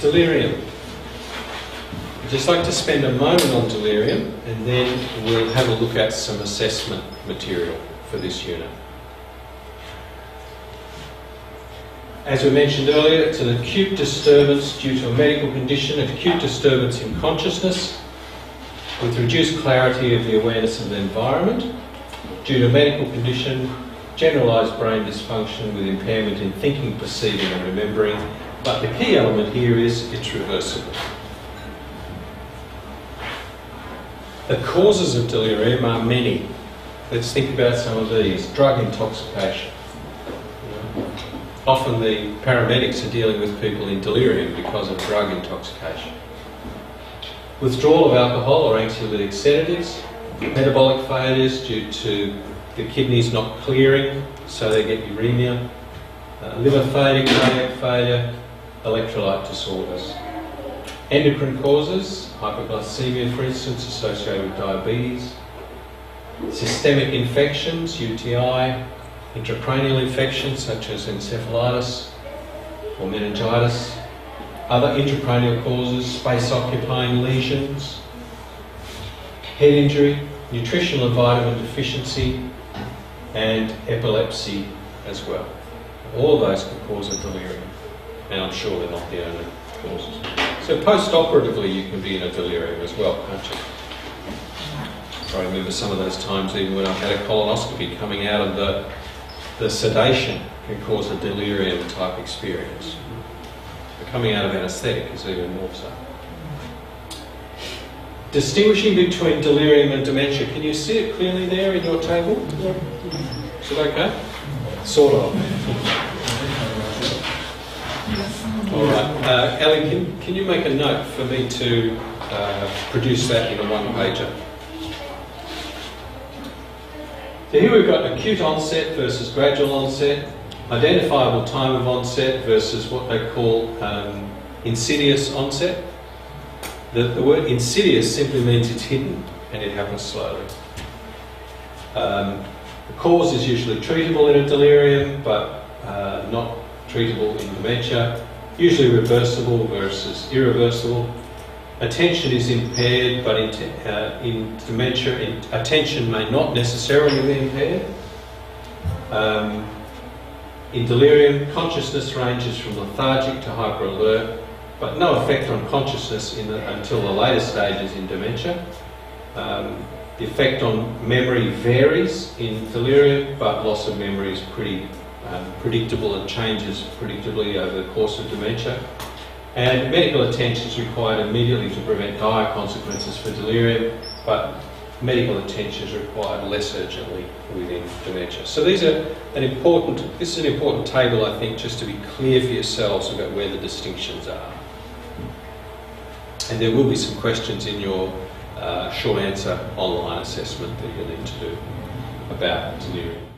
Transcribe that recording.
delirium. I'd just like to spend a moment on delirium and then we'll have a look at some assessment material for this unit. As we mentioned earlier, it's an acute disturbance due to a medical condition, acute disturbance in consciousness, with reduced clarity of the awareness of the environment, due to medical condition, generalised brain dysfunction with impairment in thinking, perceiving and remembering, but the key element here is it's reversible. The causes of delirium are many. Let's think about some of these. Drug intoxication. Often the paramedics are dealing with people in delirium because of drug intoxication. Withdrawal of alcohol or anxiolytic sedatives, metabolic failures due to the kidneys not clearing, so they get uremia, uh, liver failure, cardiac failure, electrolyte disorders. Endocrine causes, hypoglycemia for instance, associated with diabetes, systemic infections, UTI, intracranial infections such as encephalitis or meningitis, other intracranial causes, space occupying lesions, head injury, nutritional and vitamin deficiency, and epilepsy as well. All those can cause a delirium, and I'm sure they're not the only causes. So post-operatively you can be in a delirium as well, can't you? I remember some of those times even when I had a colonoscopy coming out of the, the sedation can cause a delirium type experience. But coming out of anaesthetic is even more so. Distinguishing between delirium and dementia, can you see it clearly there in your table? Yeah. Is it okay? Sort of. All right. Uh, Ellie, can, can you make a note for me to uh, produce that in a one pager? So here we've got acute onset versus gradual onset, identifiable time of onset versus what they call um, insidious onset. The, the word insidious simply means it's hidden and it happens slowly. Um, the cause is usually treatable in a delirium, but uh, not treatable in dementia. Usually reversible versus irreversible. Attention is impaired, but in, uh, in dementia, in, attention may not necessarily be impaired. Um, in delirium, consciousness ranges from lethargic to hyper alert, but no effect on consciousness the, until the later stages in dementia. Um, the effect on memory varies in delirium, but loss of memory is pretty um, predictable and changes predictably over the course of dementia. And medical attention is required immediately to prevent dire consequences for delirium, but medical attention is required less urgently within dementia. So these are an important, this is an important table I think just to be clear for yourselves about where the distinctions are. And there will be some questions in your uh, short answer online assessment that you'll need to do about delirium.